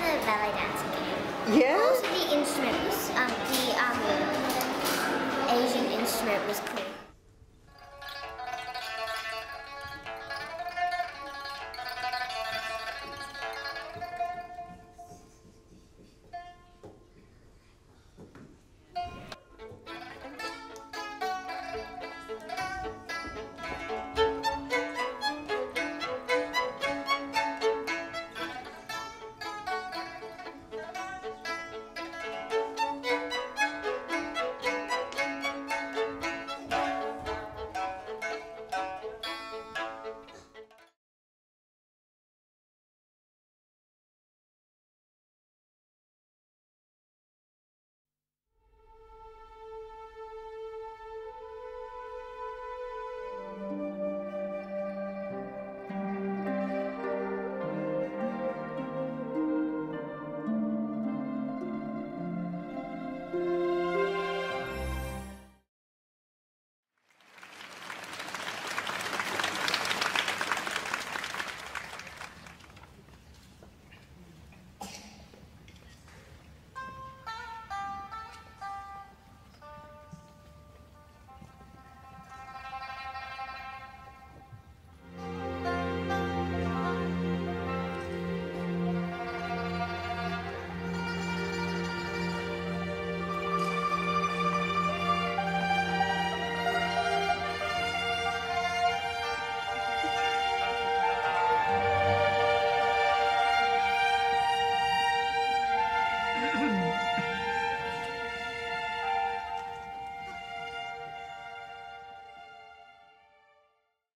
the ballet dancing game. Yeah? Also, the instrument was, um, the um, Asian instrument was cool.